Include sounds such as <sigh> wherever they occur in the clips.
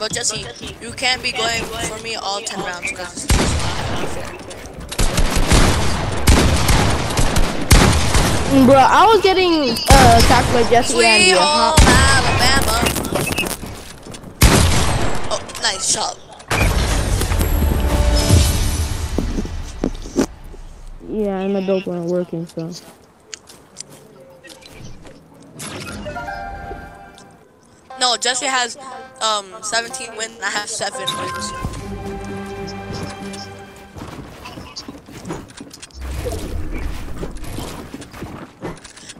But Jesse, you can't be going for me all 10 rounds because it's not fair. Bro, I was getting uh, attacked by Jesse Sweet and uh, home Alabama. Oh, nice shot. yeah, and the dope weren't working, so. No, Jesse has um 17 wins. I have seven wins.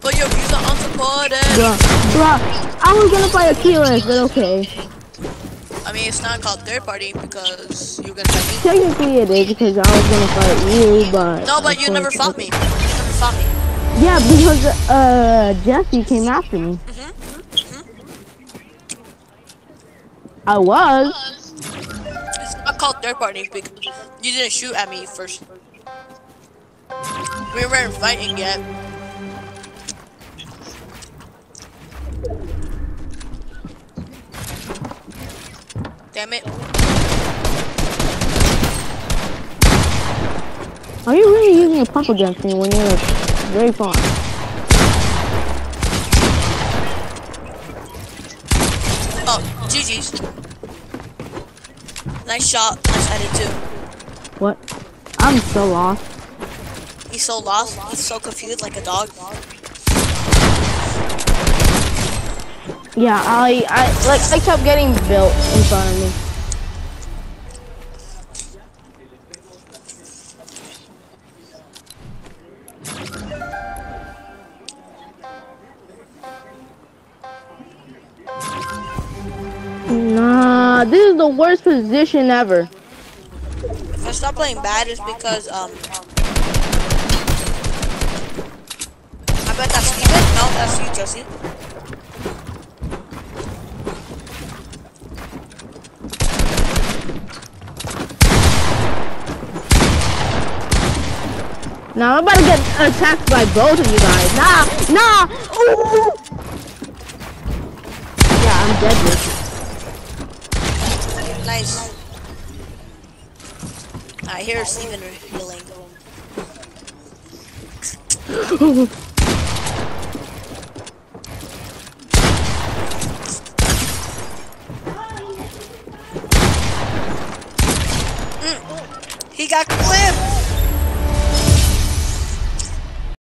But your views are unsupported. Bruh, bruh, I was gonna fight Achilles, but okay. I mean, it's not called third party because you're gonna fight me. Technically it is because I was gonna fight you, but. No, but you never fought me. You never fought me. Yeah, because uh, Jesse came after me. Mhm. I was. It's not called third party because you didn't shoot at me first. We weren't fighting yet. Damn it. Are you really using a pump against me when you're like very far? Oh, GG's. Nice shot. Nice edit too. What? I'm so lost. He's so lost. He's so confused like a dog. Yeah, I, I, like, I kept getting built in front of me. Nah, this is the worst position ever. If I stop playing bad, it's because um. I bet that's Steven. No, that's you, Josie. Now I'm about to get attacked by both of you guys. Nah, nah. Ooh. Nice. I hear Steven healing. <laughs> mm. He got clipped!